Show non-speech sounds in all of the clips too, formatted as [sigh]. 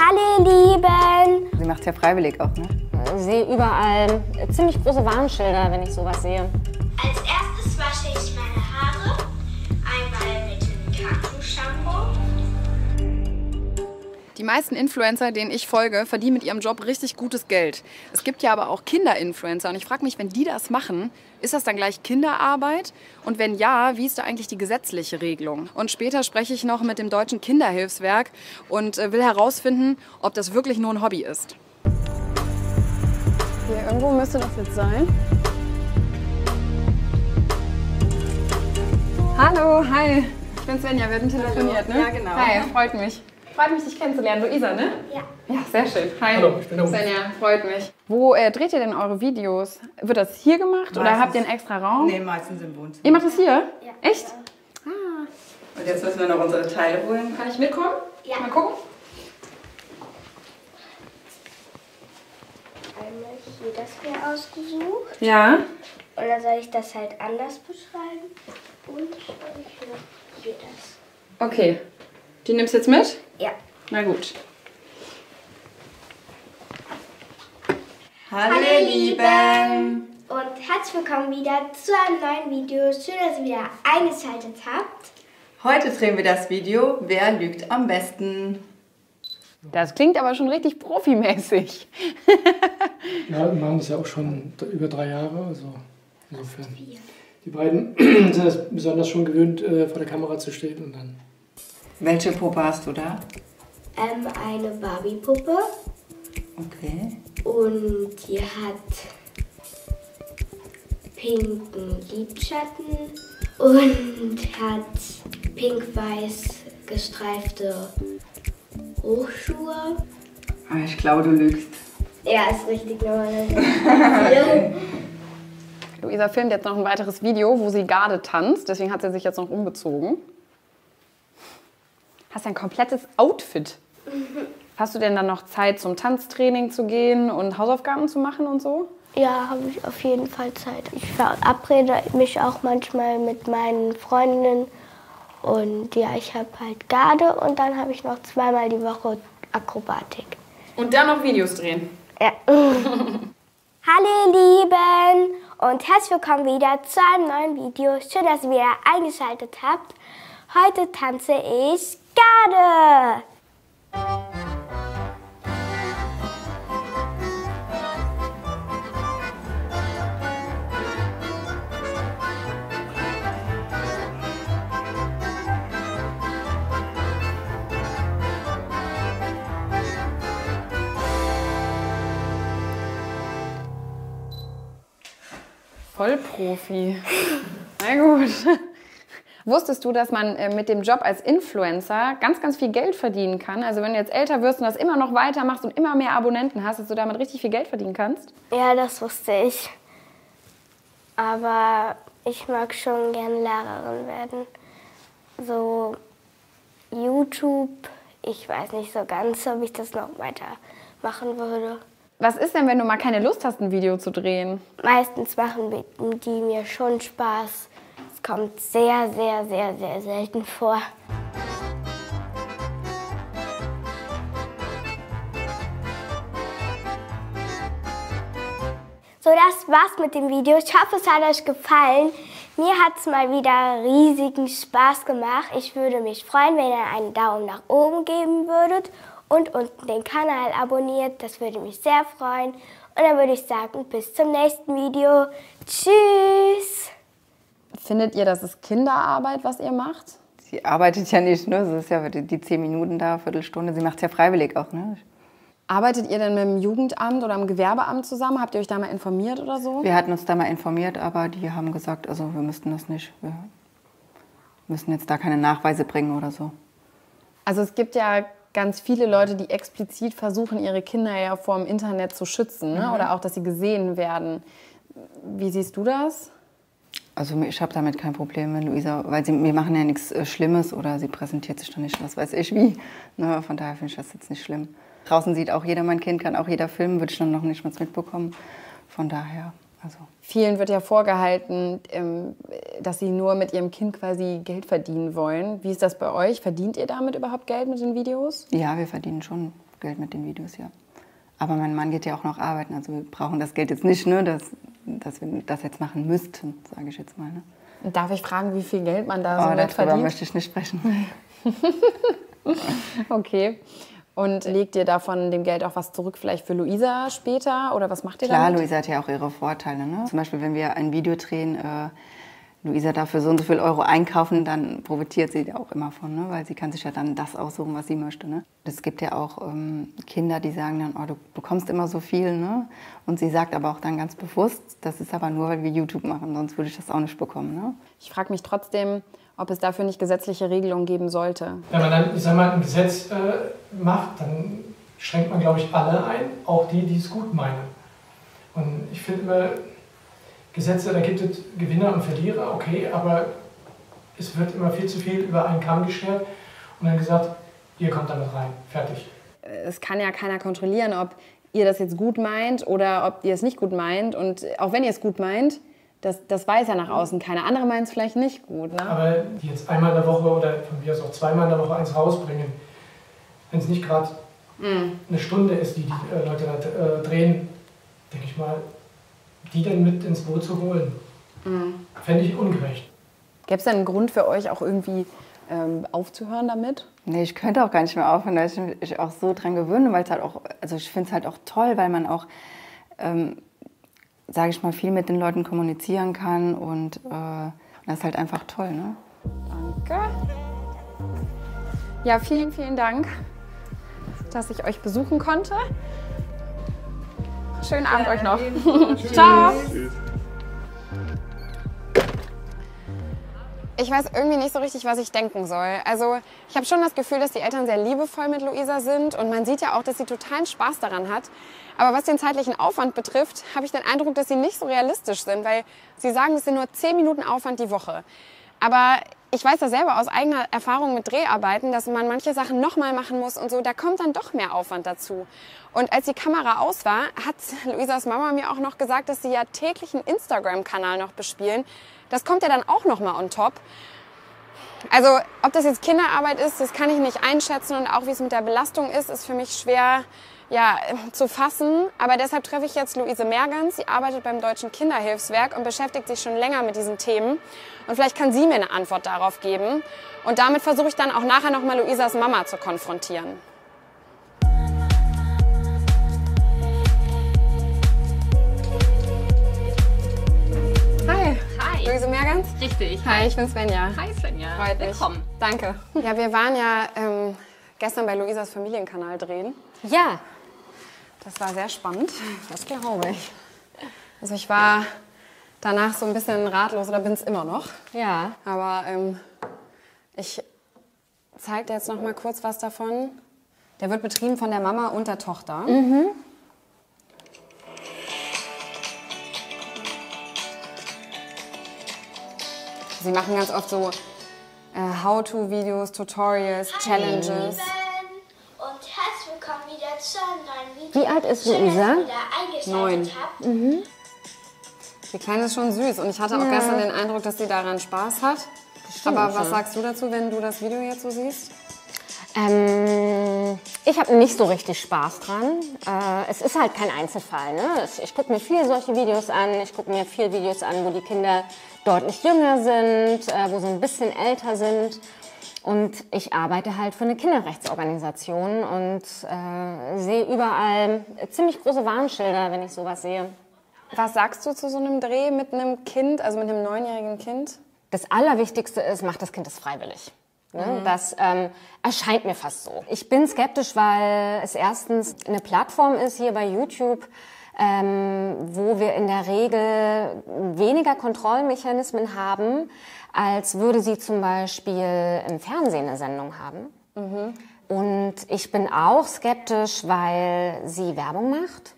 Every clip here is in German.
Hallo, Lieben! Sie macht es ja freiwillig auch, ne? Ich sehe überall ziemlich große Warnschilder, wenn ich sowas sehe. Als erstes wasche ich meine meisten Influencer, denen ich folge, verdienen mit ihrem Job richtig gutes Geld. Es gibt ja aber auch Kinderinfluencer und ich frage mich, wenn die das machen, ist das dann gleich Kinderarbeit? Und wenn ja, wie ist da eigentlich die gesetzliche Regelung? Und später spreche ich noch mit dem Deutschen Kinderhilfswerk und äh, will herausfinden, ob das wirklich nur ein Hobby ist. Hier irgendwo müsste das jetzt sein. Hallo, hi. Ich bin Svenja, wir hatten telefoniert, ne? Ja, genau. Hi, freut mich. Freut mich, dich kennenzulernen. Luisa, ne? Ja. Ja, sehr schön. Hi. Hallo, ich bin der. Svenja, freut mich. Wo äh, dreht ihr denn eure Videos? Wird das hier gemacht oder Meistens. habt ihr einen extra Raum? Nee, meistens im Wohnzimmer. Ihr macht das hier? Ja. Echt? Und jetzt müssen wir noch unsere Teile holen. Kann ich mitkommen? Ja. Mal gucken. Einmal hier das mir ausgesucht. Ja. Und dann soll ich das halt anders beschreiben. Und ich noch hier das. Okay. Die nimmst du jetzt mit? Ja. Na gut. Hallo, ihr Lieben! Und herzlich willkommen wieder zu einem neuen Video. Schön, dass ihr wieder eingeschaltet habt. Heute drehen wir das Video Wer lügt am besten? Das klingt aber schon richtig profimäßig. [laughs] Ja, wir machen das ja auch schon über drei Jahre. Also insofern. Die beiden [clears throat] sind es besonders schon gewöhnt, äh, vor der Kamera zu stehen und dann. Welche Puppe hast du da? Ähm, eine Barbie-Puppe. Okay. Und die hat pinken Lidschatten und hat pink-weiß gestreifte Hochschuhe. Aber ich glaube, du lügst. Ja, ist richtig normal. [laughs] Luisa filmt jetzt noch ein weiteres Video, wo sie Garde tanzt. Deswegen hat sie sich jetzt noch umgezogen. Hast ein komplettes Outfit. Hast du denn dann noch Zeit zum Tanztraining zu gehen und Hausaufgaben zu machen und so? ja, habe ich auf jeden Fall Zeit. Ich verabrede mich auch manchmal mit meinen Freundinnen. Und ja, ich habe halt Garde und dann habe ich noch zweimal die Woche Akrobatik. Und dann noch Videos drehen. Ja. [laughs] Hallo ihr Lieben und herzlich willkommen wieder zu einem neuen Video. Schön, dass ihr wieder eingeschaltet habt. Heute tanze ich Garde. Vollprofi. Na gut. Wusstest du, dass man äh, mit dem Job als Influencer ganz, ganz viel Geld verdienen kann? Also wenn du jetzt älter wirst und das immer noch weitermachst und immer mehr Abonnenten hast, dass du damit richtig viel Geld verdienen kannst? Ja, das wusste ich. Aber ich mag schon gerne Lehrerin werden. So YouTube, ich weiß nicht so ganz, ob ich das noch weitermachen würde. Was ist denn, wenn du mal keine Lust hast, ein Video zu drehen? Meistens machen die mir schon Spaß. Es kommt sehr, sehr, sehr, sehr selten vor. So, das war's mit dem Video. Ich hoffe, es hat euch gefallen. Mir hat's mal wieder riesigen Spaß gemacht. Ich würde mich freuen, wenn ihr einen Daumen nach oben geben würdet und unten den Kanal abonniert. Das würde mich sehr freuen. Und dann würde ich sagen, bis zum nächsten Video. Tschüss! Findet ihr, das ist Kinderarbeit, was ihr macht? Sie arbeitet ja nicht, ne? Das ist ja die, die zehn Minuten da, Viertelstunde. Sie macht es ja freiwillig auch, ne? Arbeitet ihr denn mit dem Jugendamt oder dem Gewerbeamt zusammen? Habt ihr euch da mal informiert oder so? Wir hatten uns da mal informiert, aber die haben gesagt, also wir müssten das nicht. Wir müssen jetzt da keine Nachweise bringen oder so. Also es gibt ja ganz viele Leute, die explizit versuchen, ihre Kinder ja vor dem Internet zu schützen ne? oder auch, dass sie gesehen werden. Wie siehst du das? Also ich habe damit kein Problem, wenn Luisa, weil sie, wir machen ja nichts äh, Schlimmes oder sie präsentiert sich dann nicht, was weiß ich wie. Ne, von daher finde ich das jetzt nicht schlimm. Draußen sieht auch jeder mein Kind, kann auch jeder filmen, würde ich dann noch nicht mal mitbekommen. Von daher Also Vielen wird ja vorgehalten, ähm, dass sie nur mit ihrem Kind quasi Geld verdienen wollen. Wie ist das bei euch? Verdient ihr damit überhaupt Geld mit den Videos? ja, wir verdienen schon Geld mit den Videos, ja. Aber mein Mann geht ja auch noch arbeiten, also wir brauchen das Geld jetzt nicht, ne, dass, dass wir das jetzt machen müssten, sage ich jetzt mal. Ne? Darf ich fragen, wie viel Geld man da Aber so mit darüber verdient? möchte ich nicht sprechen. [laughs] Okay. Und legt ihr davon dem Geld auch was zurück, vielleicht für Luisa später? Oder was macht ihr Klar, damit? Luisa hat ja auch ihre Vorteile. Ne? Zum Beispiel, wenn wir ein Video drehen, äh, Luisa darf für so und so viel Euro einkaufen, dann profitiert sie da auch immer von, ne? weil sie kann sich ja dann das aussuchen, was sie möchte. Ne? Es gibt ja auch ähm, Kinder, die sagen dann, oh, du bekommst immer so viel. Ne? Und sie sagt aber auch dann ganz bewusst, das ist aber nur, weil wir YouTube machen, sonst würde ich das auch nicht bekommen. Ne? Ich frage mich trotzdem, ob es dafür nicht gesetzliche Regelungen geben sollte. Wenn man dann, ich sag mal, ein Gesetz äh, macht, dann schränkt man, glaube ich, alle ein, auch die, die es gut meinen. Und ich finde immer, Gesetze, da gibt es Gewinner und Verlierer, okay, aber es wird immer viel zu viel über einen Kamm geschert und dann gesagt, ihr kommt damit rein, fertig. Es kann ja keiner kontrollieren, ob ihr das jetzt gut meint oder ob ihr es nicht gut meint. Und auch wenn ihr es gut meint, das, das weiß ja nach außen keiner. Andere meinen es vielleicht nicht gut. Ne? Aber die jetzt einmal in der Woche oder von mir aus auch zweimal in der Woche eins rausbringen, wenn es nicht gerade eine Stunde ist, die die äh, Leute da äh, drehen, denke ich mal, die dann mit ins Boot zu holen, fände ich ungerecht. Gäbe es denn einen Grund für euch auch irgendwie ähm, aufzuhören damit? Nee, ich könnte auch gar nicht mehr aufhören, weil ich mich auch so dran gewöhne, weil es halt auch, also ich finde es halt auch toll, weil man auch, ähm, sage ich mal, viel mit den Leuten kommunizieren kann und äh, das ist halt einfach toll, ne? Danke. Ja, vielen, vielen Dank, dass ich euch besuchen konnte. Schönen Abend euch noch. [laughs] Ciao. Ich weiß irgendwie nicht so richtig, was ich denken soll. Also ich habe schon das Gefühl, dass die Eltern sehr liebevoll mit Luisa sind und man sieht ja auch, dass sie totalen Spaß daran hat. Aber was den zeitlichen Aufwand betrifft, habe ich den Eindruck, dass sie nicht so realistisch sind, weil sie sagen, es sind nur 10 Minuten Aufwand die Woche. Aber ich weiß ja selber aus eigener Erfahrung mit Dreharbeiten, dass man manche Sachen nochmal machen muss und so, da kommt dann doch mehr Aufwand dazu. Und als die Kamera aus war, hat [laughs] Luisas Mama mir auch noch gesagt, dass sie ja täglich einen Instagram-Kanal noch bespielen. Das kommt ja dann auch nochmal on top. Also, ob das jetzt Kinderarbeit ist, das kann ich nicht einschätzen und auch wie es mit der Belastung ist, ist für mich schwer ja, zu fassen. Aber deshalb treffe ich jetzt Luise Mergens. Sie arbeitet beim Deutschen Kinderhilfswerk und beschäftigt sich schon länger mit diesen Themen. Und vielleicht kann sie mir eine Antwort darauf geben. Und damit versuche ich dann auch nachher nochmal Luisas Mama zu konfrontieren. Hi. Hi. Luise Mergens? Richtig. Hi, ich bin Svenja. Hi Svenja. Freut mich. Willkommen. Danke. Ja, wir waren ja ähm, gestern bei Luisas Familienkanal drehen. Ja, Das war sehr spannend. das glaube ich. Also ich war danach so ein bisschen ratlos oder bin es immer noch. Ja. Aber ähm, ich zeige dir jetzt noch mal kurz was davon. Der wird betrieben von der Mama und der Tochter. Sie machen ganz oft so äh, How-to-Videos, Tutorials, Challenges. Und herzlich willkommen wieder zu einem neuen Video. Wie alt ist Luisa? Neun. habt. Die Kleine ist schon süß und ich hatte auch gestern den Eindruck, dass sie daran Spaß hat. Aber was sagst du dazu, wenn du das Video jetzt so siehst? Ähm, ich habe nicht so richtig Spaß dran. Äh, es ist halt kein Einzelfall. Ne? Ich gucke mir viel solche Videos an. Ich gucke mir viel Videos an, wo die Kinder deutlich jünger sind, äh, wo sie ein bisschen älter sind. Und ich arbeite halt für eine Kinderrechtsorganisation und äh, sehe überall ziemlich große Warnschilder, wenn ich sowas sehe. Was sagst du zu so einem Dreh mit einem Kind, also mit einem neunjährigen Kind? Das Allerwichtigste ist, macht das Kind es freiwillig. Ne? Das ähm, erscheint mir fast so. Ich bin skeptisch, weil es erstens eine Plattform ist hier bei YouTube, ähm, wo wir in der Regel weniger Kontrollmechanismen haben, als würde sie zum Beispiel im Fernsehen eine Sendung haben. Und ich bin auch skeptisch, weil sie Werbung macht.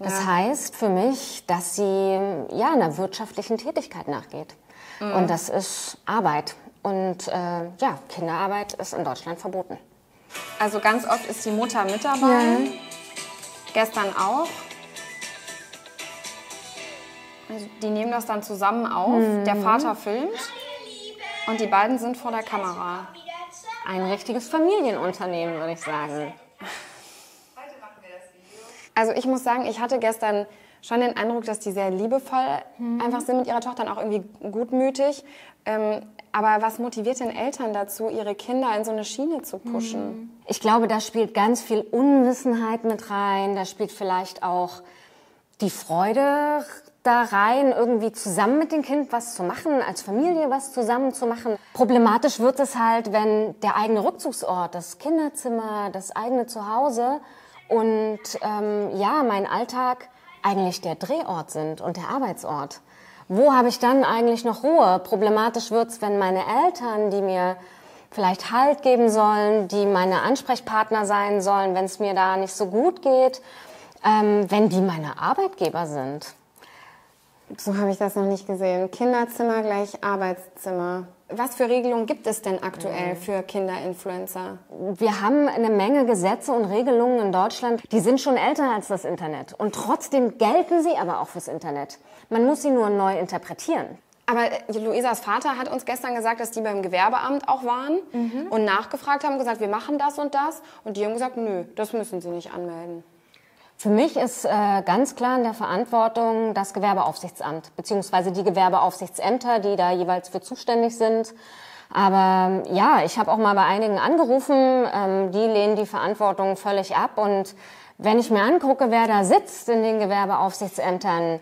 Das heißt für mich, dass sie ja einer wirtschaftlichen Tätigkeit nachgeht. Und das ist Arbeit. Und äh, ja, Kinderarbeit ist in Deutschland verboten. Also ganz oft ist die Mutter mit dabei. Gestern auch. Die nehmen das dann zusammen auf. Der Vater filmt und die beiden sind vor der Kamera. Ein richtiges Familienunternehmen, würde ich sagen. Also ich muss sagen, ich hatte gestern schon den Eindruck, dass die sehr liebevoll einfach sind mit ihrer Tochter und auch irgendwie gutmütig. Ähm, aber was motiviert denn Eltern dazu, ihre Kinder in so eine Schiene zu pushen? Ich glaube, da spielt ganz viel Unwissenheit mit rein. Da spielt vielleicht auch die Freude da rein, irgendwie zusammen mit dem Kind was zu machen, als Familie was zusammen zu machen. Problematisch wird es halt, wenn der eigene Rückzugsort, das Kinderzimmer, das eigene Zuhause und ähm, ja, mein Alltag eigentlich der Drehort sind und der Arbeitsort. Wo habe ich dann eigentlich noch Ruhe? Problematisch wird's, wenn meine Eltern, die mir vielleicht Halt geben sollen, die meine Ansprechpartner sein sollen, wenn es mir da nicht so gut geht, ähm, wenn die meine Arbeitgeber sind. So habe ich das noch nicht gesehen. Kinderzimmer gleich Arbeitszimmer. Was für Regelungen gibt es denn aktuell für Kinderinfluencer? Wir haben eine Menge Gesetze und Regelungen in Deutschland, die sind schon älter als das Internet. Und trotzdem gelten sie aber auch fürs Internet. Man muss sie nur neu interpretieren. Aber äh, Luisas Vater hat uns gestern gesagt, dass die beim Gewerbeamt auch waren und nachgefragt haben, gesagt, wir machen das und das. Und die haben gesagt, nö, das müssen sie nicht anmelden. Für mich ist äh, ganz klar in der Verantwortung das Gewerbeaufsichtsamt, beziehungsweise die Gewerbeaufsichtsämter, die da jeweils für zuständig sind. Aber ähm, ja, ich habe auch mal bei einigen angerufen, ähm, die lehnen die Verantwortung völlig ab. Und wenn ich mir angucke, wer da sitzt in den Gewerbeaufsichtsämtern,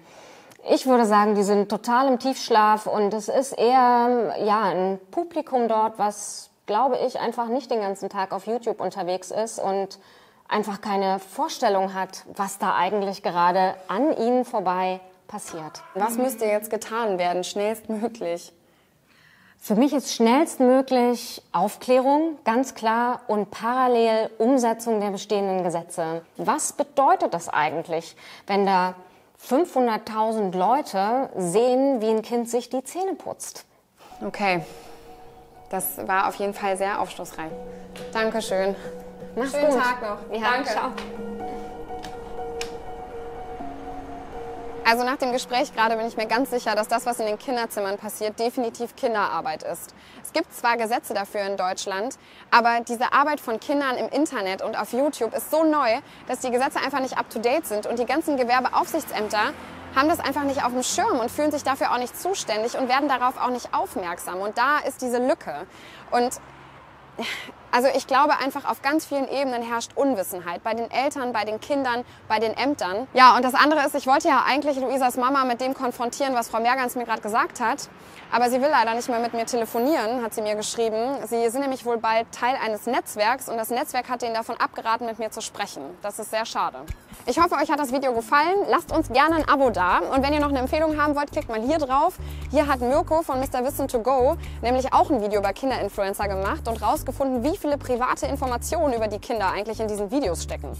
ich würde sagen, die sind total im Tiefschlaf und es ist eher ja, ein Publikum dort, was, glaube ich, einfach nicht den ganzen Tag auf YouTube unterwegs ist und einfach keine Vorstellung hat, was da eigentlich gerade an ihnen vorbei passiert. Was müsste jetzt getan werden, schnellstmöglich? Für mich ist schnellstmöglich Aufklärung, ganz klar, und parallel Umsetzung der bestehenden Gesetze. Was bedeutet das eigentlich, wenn da 500.000 Leute sehen, wie ein Kind sich die Zähne putzt? Okay, das war auf jeden Fall sehr aufschlussreich. Dankeschön. Mach's Schönen gut. Tag noch. Ja, Danke. ciao. Also nach dem Gespräch gerade bin ich mir ganz sicher, dass das, was in den Kinderzimmern passiert, definitiv Kinderarbeit ist. Es gibt zwar Gesetze dafür in Deutschland, aber diese Arbeit von Kindern im Internet und auf YouTube ist so neu, dass die Gesetze einfach nicht up-to-date sind und die ganzen Gewerbeaufsichtsämter haben das einfach nicht auf dem Schirm und fühlen sich dafür auch nicht zuständig und werden darauf auch nicht aufmerksam. Und da ist diese Lücke. Und also ich glaube einfach, auf ganz vielen Ebenen herrscht Unwissenheit. Bei den Eltern, bei den Kindern, bei den Ämtern. Ja, und das andere ist, ich wollte ja eigentlich Luisas Mama mit dem konfrontieren, was Frau Mergans mir gerade gesagt hat. Aber sie will leider nicht mehr mit mir telefonieren, hat sie mir geschrieben. Sie sind nämlich wohl bald Teil eines Netzwerks und das Netzwerk hat ihnen davon abgeraten, mit mir zu sprechen. Das ist sehr schade. Ich hoffe, euch hat das Video gefallen. Lasst uns gerne ein Abo da. Und wenn ihr noch eine Empfehlung haben wollt, klickt mal hier drauf. Hier hat Mirko von Mr. Wissen to Go nämlich auch ein Video über Kinderinfluencer gemacht und rausgefunden, wie viele private Informationen über die Kinder eigentlich in diesen Videos stecken.